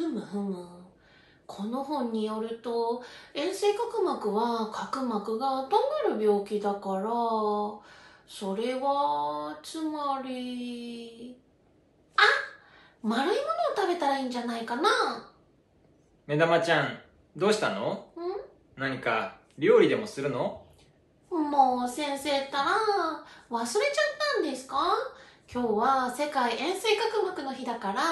ふむふむ。この本によると、円錐角膜は角膜がとんがる病気だから、それは、つまり、あ丸いものを食べたらいいんじゃないかな。目玉ちゃん、どうしたの？ん？何か料理でもするの？もう先生ったら忘れちゃったんですか？今日は世界円錐角膜の日だから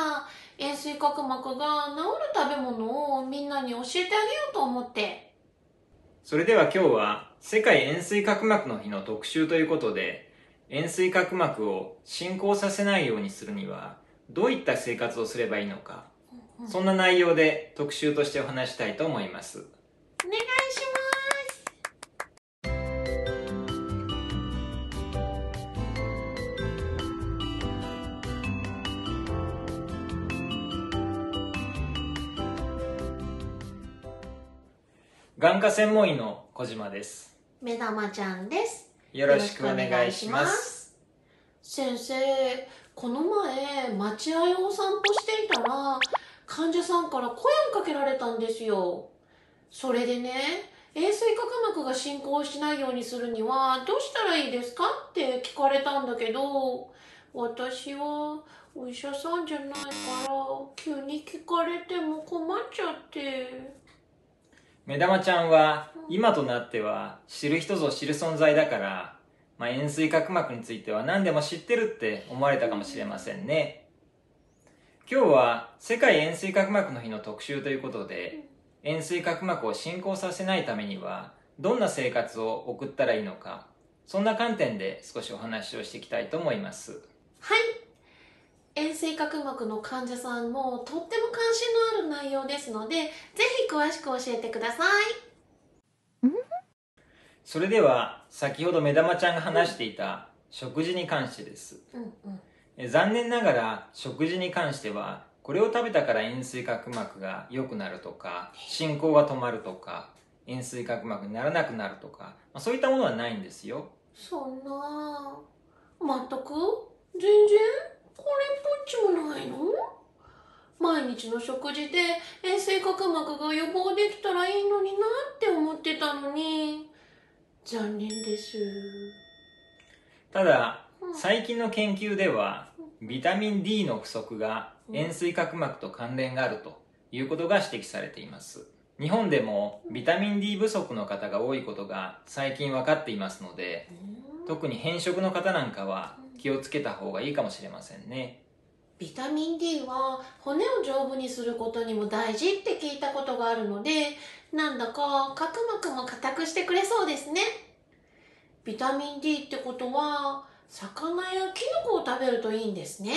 円錐角膜が治る食べ物をみんなに教えてあげようと思って。それでは今日は世界円錐角膜の日の特集ということで、円錐角膜を進行させないようにするにはどういった生活をすればいいのか、そんな内容で特集としてお話したいと思います。眼科専門医の小島です。目玉ちゃんですよろしくお願いします。先生この前待合をお散歩していたら患者さんから声をかけられたんですよそれでね円錐角膜が進行しないようにするにはどうしたらいいですかって聞かれたんだけど私はお医者さんじゃないから急に聞かれても困っちゃって目玉ちゃんは今となっては知る人ぞ知る存在だから、まあ、円錐角膜については何でも知ってるって思われたかもしれませんね。今日は世界円錐角膜の日の特集ということで、円錐角膜を進行させないためにはどんな生活を送ったらいいのか、そんな観点で少しお話をしていきたいと思います。はい円錐角膜の患者さんもとっても関心のある内容ですのでぜひ詳しく教えてください。それでは先ほど目玉ちゃんが話していた食事に関してです。うんうん。え残念ながら食事に関してはこれを食べたから円錐角膜が良くなるとか進行が止まるとか円錐角膜にならなくなるとか、まあ、そういったものはないんですよ。そんな。全く？全然？これっぽっちもないの？毎日の食事で円錐角膜が予防できたらいいのになって思ってたのに。残念です。ただうん。最近の研究ではビタミン D の不足が円錐角膜と関連があるということが指摘されています。日本でもビタミン D 不足の方が多いことが最近分かっていますので特に偏食の方なんかは気をつけた方がいいかもしれませんね。ビタミン D は骨を丈夫にすることにも大事って聞いたことがあるのでなんだか角膜も硬くしてくれそうですね。ビタミン D ってことは魚やキノコを食べるといいんですね。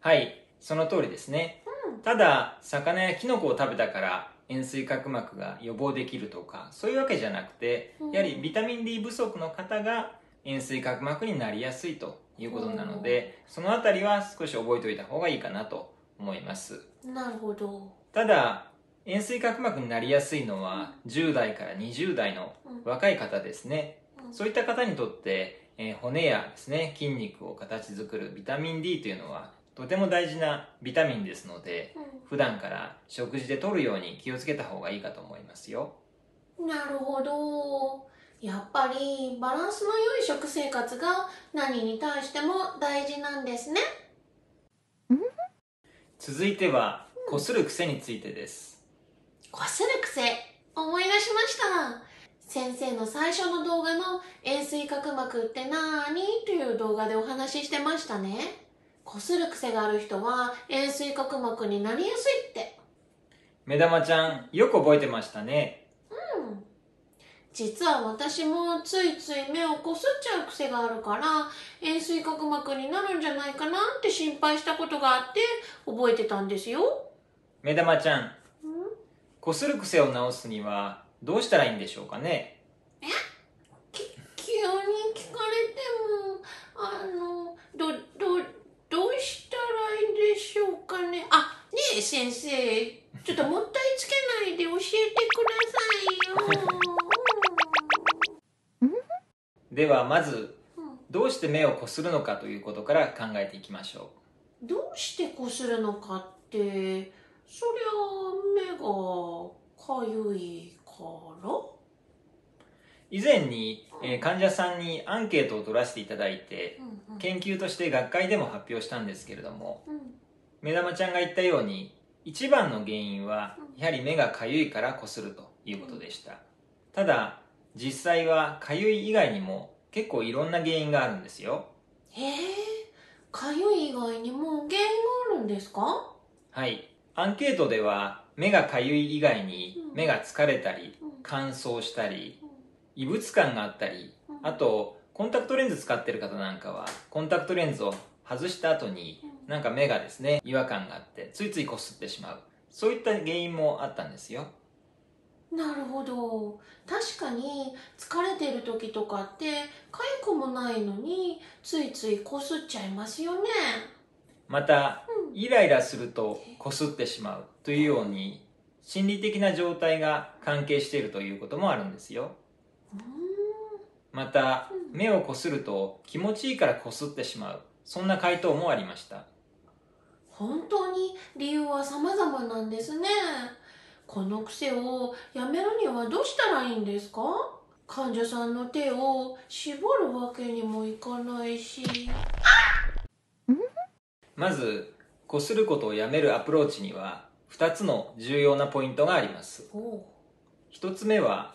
はい、その通りですね。ただ、魚やキノコを食べたから円錐角膜が予防できるとか、そういうわけじゃなくてうん、やはりビタミン D 不足の方が円錐角膜になりやすいということなので、そのあたりは少し覚えておいた方がいいかなと思います。なるほど。ただ、円錐角膜になりやすいのは10代から20代の若い方ですね。うん。そういった方にとって、えー骨やですね、筋肉を形作るビタミン D というのはとても大事なビタミンですので、普段から食事で摂るように気をつけた方がいいかと思いますよ。うんなるほどやっぱりバランスの良い食生活が何に対しても大事なんですね。続いては、こする癖についてです。こする癖思い出しました。先生の最初の動画の円錐角膜ってなーにという動画でお話ししてましたね。こする癖がある人は円錐角膜になりやすいって。目玉ちゃん、よく覚えてましたね。うん実は私もついつい目をこすっちゃう癖があるから円錐角膜になるんじゃないかなって心配したことがあって覚えてたんですよ。目玉ちゃん、うん？こする癖を直すにはどうしたらいいんでしょうかね？急に聞かれてもあのどどどうしたらいいでしょうかね？あねえ先生はまず、うん。どうして目をこするのかということから考えていきましょう。どうしてこするのかってそりゃ目がかゆいから？以前に、えー患者さんにアンケートを取らせていただいてうんうん。研究として学会でも発表したんですけれどもうん。目玉ちゃんが言ったように一番の原因はうん。やはり目がかゆいからこするということでした。ただ実際はかゆい以外にも結構いろんな原因があるんですよ。へえ。かゆい以外にも原因があるんですか？はい。アンケートでは目がかゆい以外にうん。目が疲れたりうん。乾燥したりうん。異物感があったりうん。あとコンタクトレンズ使ってる方なんかはコンタクトレンズを外した後にうん。なんか目がですね違和感があってついついこすってしまう。そういった原因もあったんですよなるほど。確かに疲れてる時とかってかゆくもないのについついこすっちゃいますよね。またうん。イライラするとこすってしまう。というように心理的な状態が関係しているということもあるんですよ。うーん。またうん。目をこすると気持ちいいからこすってしまう。そんな回答もありました。本当に？理由は様々なんですねこの癖をやめるにはどうしたらいいんですか？患者さんの手を絞るわけにもいかないし。まずこすることをやめるアプローチには2つの重要なポイントがあります。おお1つ目は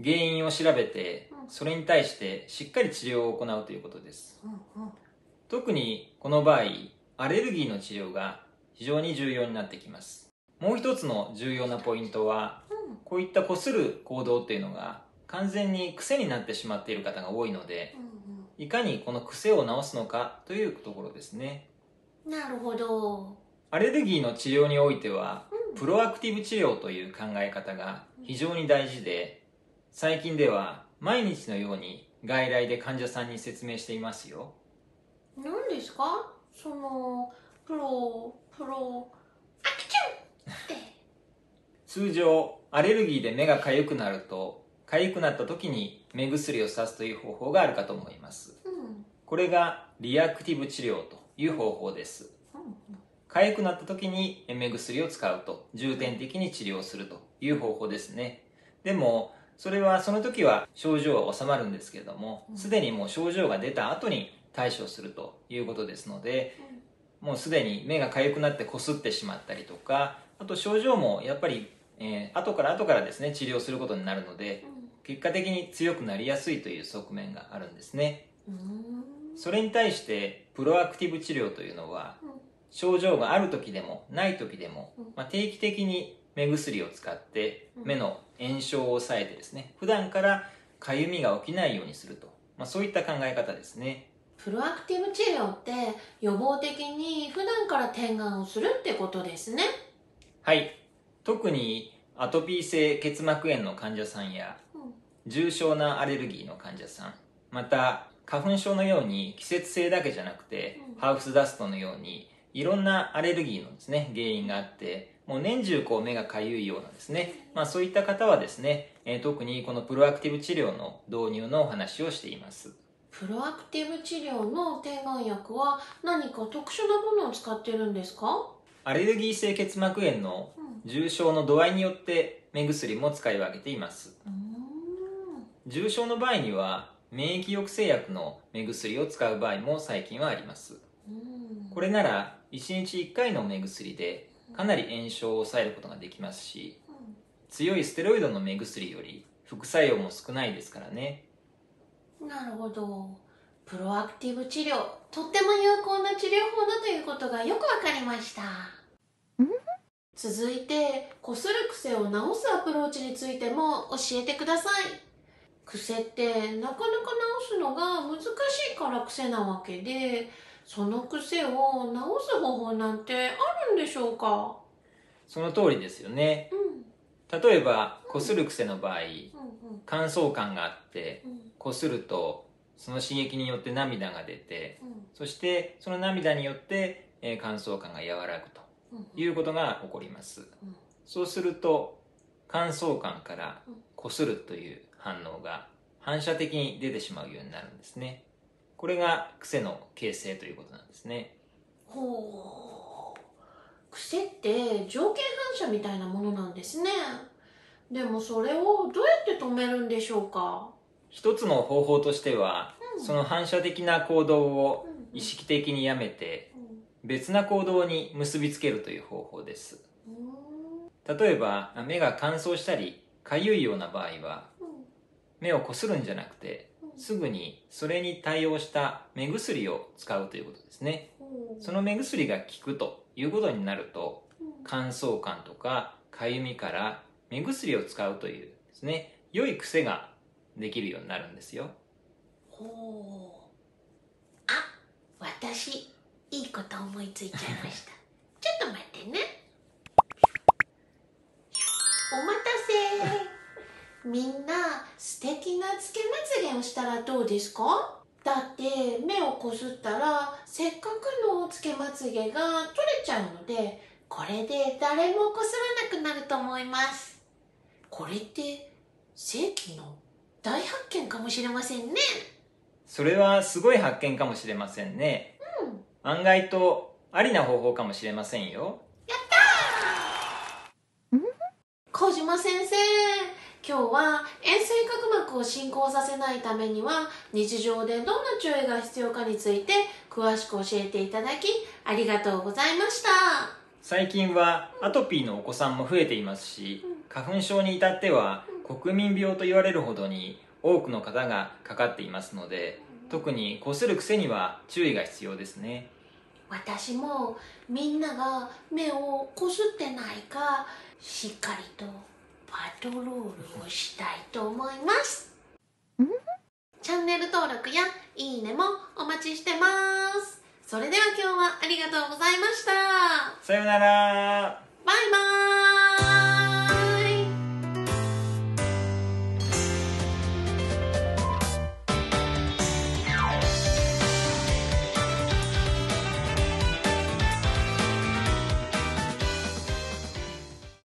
原因を調べてうんそれに対してしっかり治療を行うということです。うんうん。特にこの場合アレルギーの治療が非常に重要になってきますもう一つの重要なポイントはうん。こういったこする行動っていうのが完全に癖になってしまっている方が多いのでいかにこの癖を治すのかというところですね。うんなるほど。アレルギーの治療においてはうん。プロアクティブ治療という考え方が非常に大事で最近では毎日のように外来で患者さんに説明していますよ。何ですか？そのプロプロアクチュンって通常アレルギーで目が痒くなると痒くなった時に目薬をさすという方法があるかと思います。うんこれがリアクティブ治療という方法です。うん痒くなった時に目薬を使うと重点的に治療するという方法ですね。でもそれはその時は症状は治まるんですけれどもうん。すでにもう症状が出た後に対処するということですのでもうすでに目が痒くなってこすってしまったりとかあと症状もやっぱり、えー後から後からですね治療することになるので結果的に強くなりやすいという側面があるんですね。それに対してプロアクティブ治療というのはうん。症状がある時でもない時でもうん、まあ、定期的に目薬を使ってうん。目の炎症を抑えてですね普段からかゆみが起きないようにすると、まあ、そういった考え方ですね。プロアクティブ治療って予防的に普段から点眼をするってことですねはい。特にアトピー性結膜炎の患者さんやうん。重症なアレルギーの患者さんまた花粉症のように季節性だけじゃなくて、うん。ハウスダストのようにいろんなアレルギーのですね原因があってもう年中こう目がかゆいようなですね、まあ、そういった方はですね、えー特にこのプロアクティブ治療の導入のお話をしています。プロアクティブ治療の点眼薬は何か特殊なものを使ってるんですか？アレルギー性結膜炎のうん。重症の度合いによって目薬も使い分けています。重症の場合には免疫抑制薬の目薬を使う場合も最近はあります。うん。これなら1日1回の目薬でかなり炎症を抑えることができますし強いステロイドの目薬より副作用も少ないですからね。うん。なるほどプロアクティブ治療。とっても有効な治療法だということがよくわかりました。続いてこする癖を治すアプローチについても教えてください。癖ってなかなか治すのが難しいから癖なわけでその癖を治す方法なんてあるんでしょうか？その通りですよね。うん。例えばこする癖の場合うん。乾燥感があってうん。こするとその刺激によって涙が出てうん。そしてその涙によって、えー乾燥感が和らぐとうん。いうことが起こります、うん。そうすると乾燥感からこするという反応が反射的に出てしまうようになるんですね。これが癖の形成ということなんですね。ほう。癖って条件反射みたいなものなんですね。でもそれをどうやって止めるんでしょうか、一つの方法としてはうん。その反射的な行動をうん意識的にやめてうん。別な行動に結びつけるという方法です。うん。例えば目が乾燥したりかゆいような場合はうん。目をこするんじゃなくてうん。すぐにそれに対応した目薬を使うということですね。うん。その目薬が効くということになるとうん。乾燥感とかかゆみから目薬を使うというですね良い癖ができるようになるんですよ。ほう。あ私いいこと思いついちゃいました。ちょっと待ってね。お待たせ。みんな素敵なつけまつげをしたらどうですか？だって目をこすったらせっかくのつけまつげが取れちゃうのでこれで誰もこすらなくなると思います。これって世紀の大発見かもしれませんね。それはすごい発見かもしれませんね。うん。案外とありな方法かもしれませんよ。小島先生今日は円錐角膜を進行させないためには日常でどんな注意が必要かについて詳しく教えていただきありがとうございました。最近はアトピーのお子さんも増えていますし花粉症に至っては国民病と言われるほどに多くの方がかかっていますので特にこする癖には注意が必要ですね。私もみんなが目をこすってないかしっかりとパトロールをしたいと思います。チャンネル登録やいいねもお待ちしてます。それでは今日はありがとうございました。さようなら。バイバイ